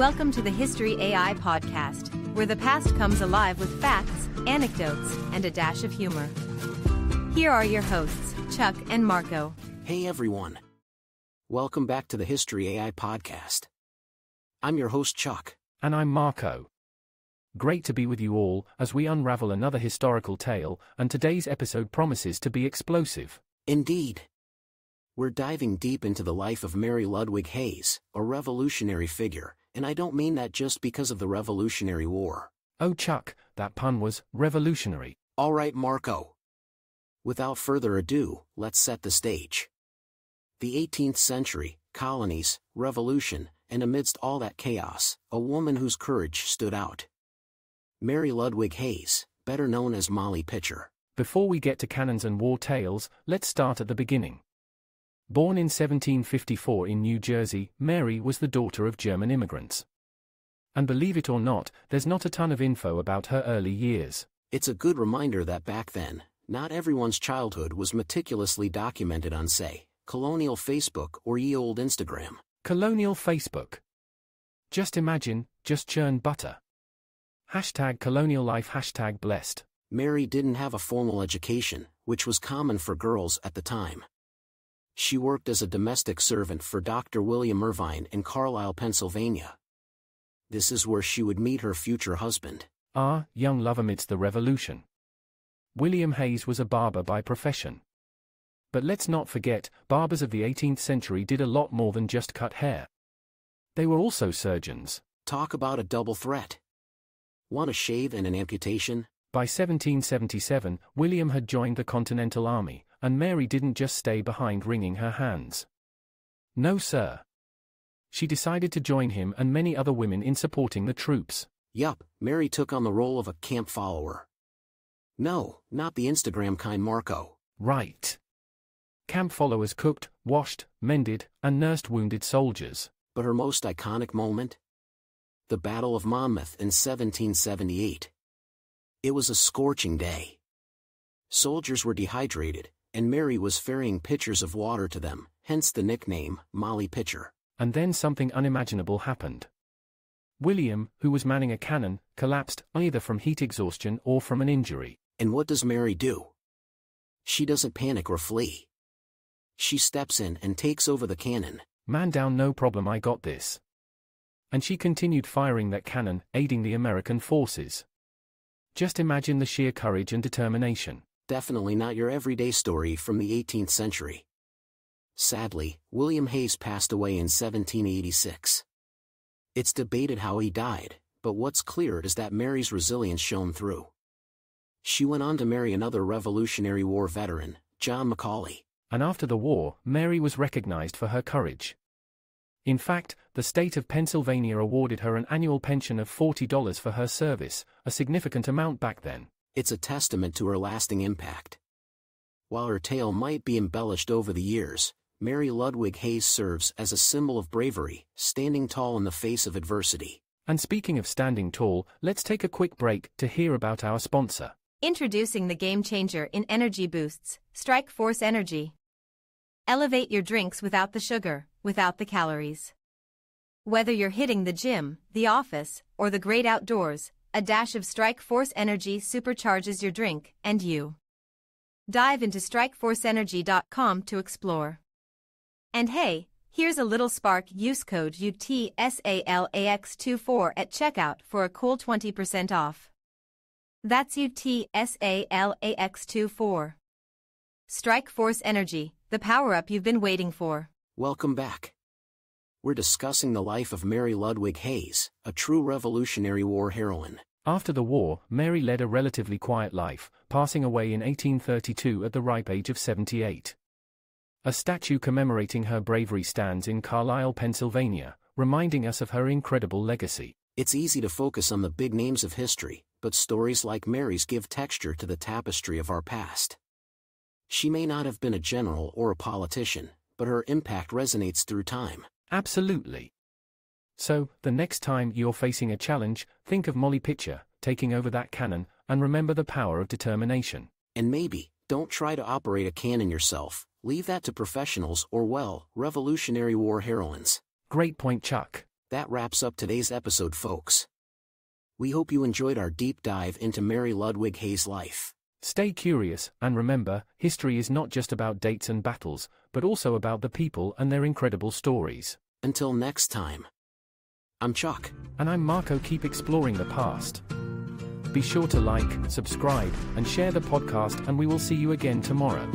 Welcome to the History AI podcast, where the past comes alive with facts, anecdotes, and a dash of humor. Here are your hosts, Chuck and Marco. Hey everyone. Welcome back to the History AI podcast. I'm your host Chuck. And I'm Marco. Great to be with you all as we unravel another historical tale, and today's episode promises to be explosive. Indeed. We're diving deep into the life of Mary Ludwig Hays, a revolutionary figure, and I don't mean that just because of the Revolutionary War. Oh, Chuck, that pun was revolutionary. All right, Marco. Without further ado, let's set the stage. The 18th century, colonies, revolution, and amidst all that chaos, a woman whose courage stood out. Mary Ludwig Hays, better known as Molly Pitcher. Before we get to cannons and war tales, let's start at the beginning. Born in 1754 in New Jersey, Mary was the daughter of German immigrants. And believe it or not, there's not a ton of info about her early years. It's a good reminder that back then, not everyone's childhood was meticulously documented on, say, colonial Facebook or ye old Instagram. Colonial Facebook. Just imagine, just churn butter. Hashtag colonial life, hashtag blessed. Mary didn't have a formal education, which was common for girls at the time. She worked as a domestic servant for Dr. William Irvine in Carlisle, Pennsylvania. This is where she would meet her future husband. Ah, young love amidst the revolution. William Hays was a barber by profession. But let's not forget, barbers of the 18th century did a lot more than just cut hair. They were also surgeons. Talk about a double threat. Want a shave and an amputation? By 1777, William had joined the Continental Army, and Mary didn't just stay behind wringing her hands. No, sir. She decided to join him and many other women in supporting the troops. Yup, Mary took on the role of a camp follower. No, not the Instagram kind Marco. Right. Camp followers cooked, washed, mended, and nursed wounded soldiers. But her most iconic moment? The Battle of Monmouth in 1778. It was a scorching day. Soldiers were dehydrated, and Mary was ferrying pitchers of water to them, hence the nickname, Molly Pitcher. And then something unimaginable happened. William, who was manning a cannon, collapsed either from heat exhaustion or from an injury. And what does Mary do? She doesn't panic or flee. She steps in and takes over the cannon. Man down, no problem, I got this. And she continued firing that cannon, aiding the American forces. Just imagine the sheer courage and determination definitely not your everyday story from the 18th century. Sadly, William Hays passed away in 1786. It's debated how he died, but what's clear is that Mary's resilience shone through. She went on to marry another Revolutionary War veteran, John Macaulay. And after the war, Mary was recognized for her courage. In fact, the state of Pennsylvania awarded her an annual pension of $40 for her service, a significant amount back then. It's a testament to her lasting impact. While her tale might be embellished over the years, Mary Ludwig Hays serves as a symbol of bravery, standing tall in the face of adversity. And speaking of standing tall, let's take a quick break to hear about our sponsor. Introducing the game changer in energy boosts, Strike Force Energy. Elevate your drinks without the sugar, without the calories. Whether you're hitting the gym, the office, or the great outdoors, a dash of Strike Force Energy supercharges your drink and you. Dive into strikeforceenergy.com to explore. And hey, here's a little spark use code UTSALAX24 at checkout for a cool 20% off. That's UTSALAX24. Strike Force Energy, the power up you've been waiting for. Welcome back. We're discussing the life of Mary Ludwig Hays, a true Revolutionary War heroine. After the war, Mary led a relatively quiet life, passing away in 1832 at the ripe age of 78. A statue commemorating her bravery stands in Carlisle, Pennsylvania, reminding us of her incredible legacy. It's easy to focus on the big names of history, but stories like Mary's give texture to the tapestry of our past. She may not have been a general or a politician, but her impact resonates through time. Absolutely. So, the next time you're facing a challenge, think of Molly Pitcher, taking over that cannon, and remember the power of determination. And maybe, don't try to operate a cannon yourself, leave that to professionals or, well, Revolutionary War heroines. Great point, Chuck. That wraps up today's episode, folks. We hope you enjoyed our deep dive into Mary Ludwig Hays' life. Stay curious, and remember, history is not just about dates and battles, but also about the people and their incredible stories. Until next time. I'm Chuck. And I'm Marco. Keep exploring the past. Be sure to like, subscribe, and share the podcast, and we will see you again tomorrow.